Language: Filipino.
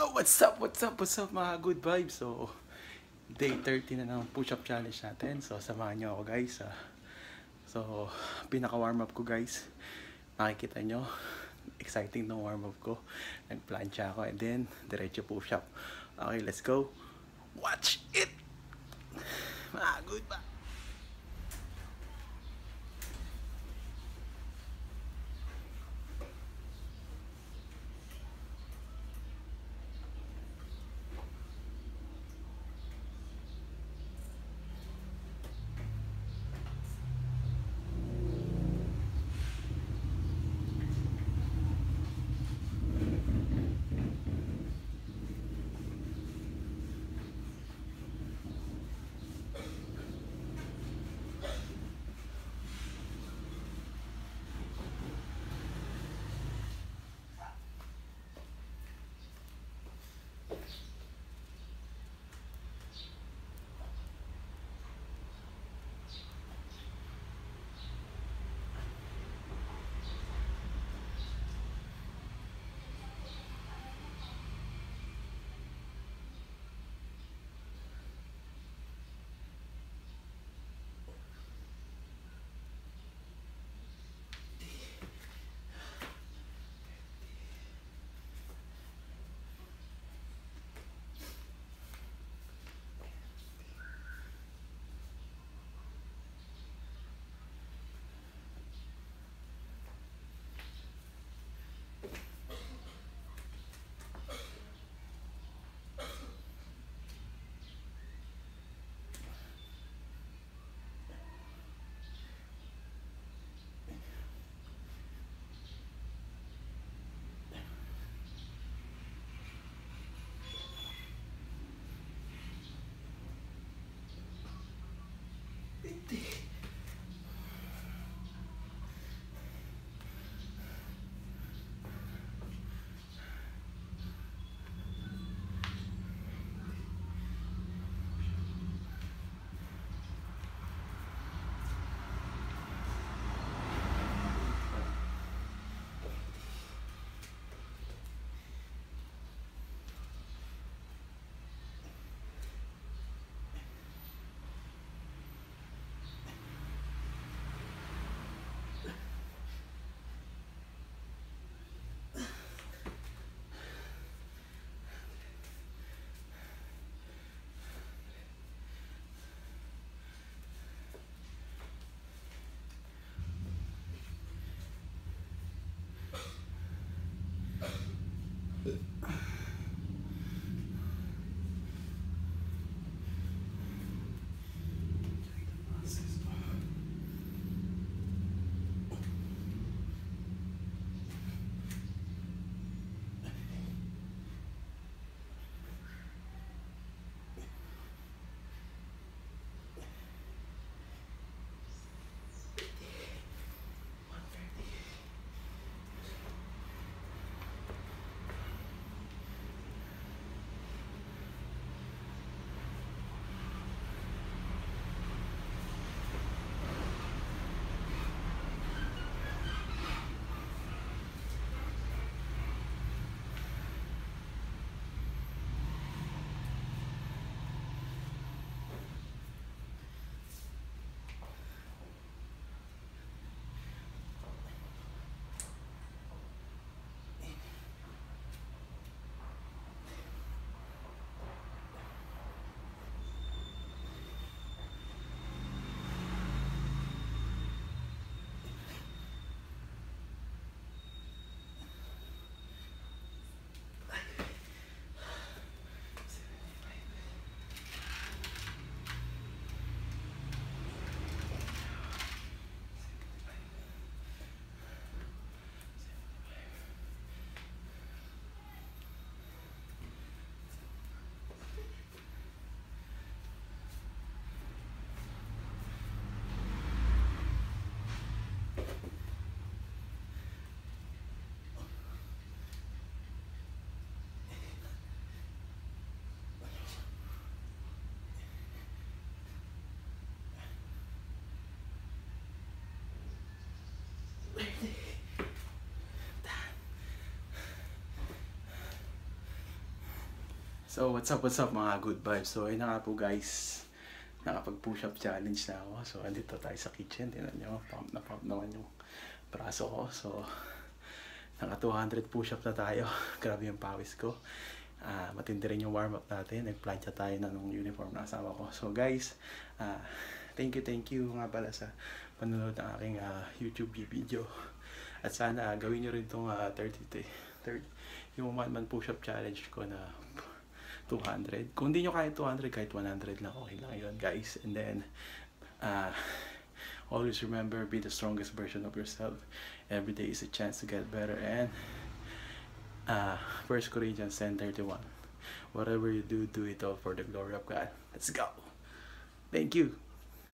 Yo, what's up, what's up, what's up mga good vibes? So, day 30 na ng push-up challenge natin. So, samahan nyo ako guys. ah. So, pinaka-warm up ko guys. Makikita nyo, exciting ng warm up ko. Nagplancha ako and then, diretso push-up. Okay, let's go. Watch it! Mga good vibes. So, what's up, what's up mga good vibes? So, ayun na po guys. Nakapag-push up challenge na ako. So, andito tayo sa kitchen. Tingnan nyo, pump na pump naman yung braso ko. So, naka 200 push up na tayo. Grabe yung pawis ko. Ah, matindi rin yung warm up natin. Nagplancha tayo na nung uniform na asawa ko. So, guys, ah, thank you, thank you nga pala sa panonood ng aking ah, YouTube video. At sana ah, gawin nyo rin itong 30, 30, yung one man push-up challenge ko na 200. Kung hindi nyo kaya 200, kahit 100 lang, okay lang yun, guys. And then, uh, always remember, be the strongest version of yourself. Every day is a chance to get better. And, uh, 1 Corinthians 10.31 Whatever you do, do it all for the glory of God. Let's go! Thank you!